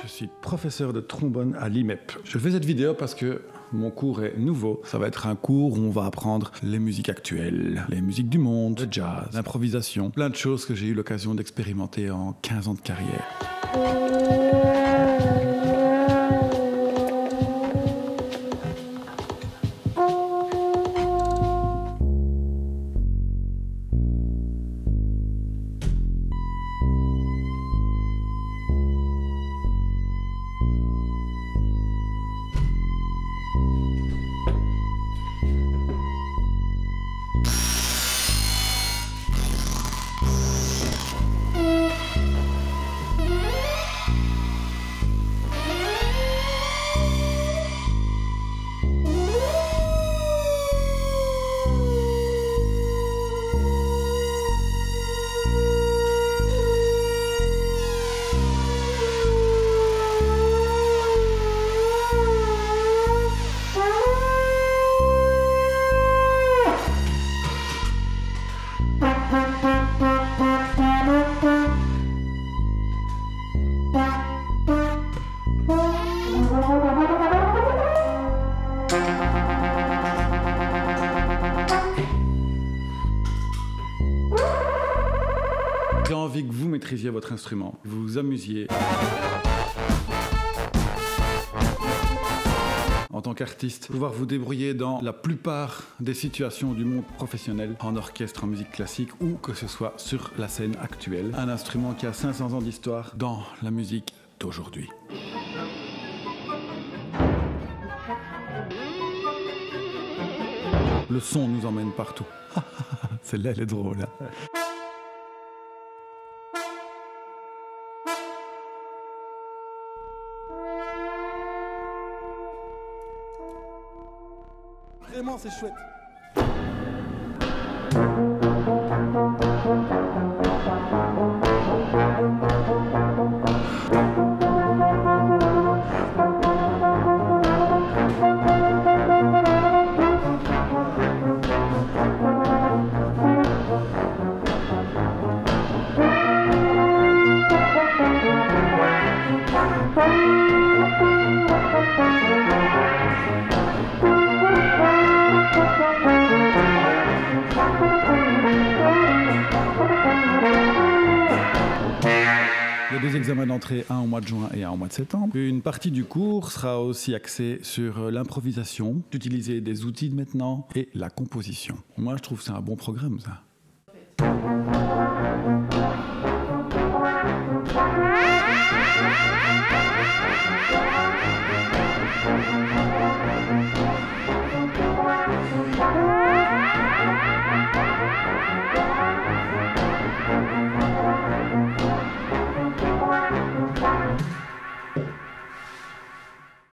Je suis professeur de trombone à l'IMEP. Je fais cette vidéo parce que mon cours est nouveau. Ça va être un cours où on va apprendre les musiques actuelles, les musiques du monde, le jazz, l'improvisation, plein de choses que j'ai eu l'occasion d'expérimenter en 15 ans de carrière. J'ai envie que vous maîtrisiez votre instrument, vous vous amusiez. En tant qu'artiste, pouvoir vous débrouiller dans la plupart des situations du monde professionnel, en orchestre, en musique classique ou que ce soit sur la scène actuelle. Un instrument qui a 500 ans d'histoire dans la musique d'aujourd'hui. Le son nous emmène partout. Celle-là, elle est drôle. hein. Vraiment, c'est chouette. Deux examens d'entrée, un au mois de juin et un au mois de septembre. Une partie du cours sera aussi axée sur l'improvisation, d'utiliser des outils de maintenant et la composition. Moi, je trouve que c'est un bon programme, ça.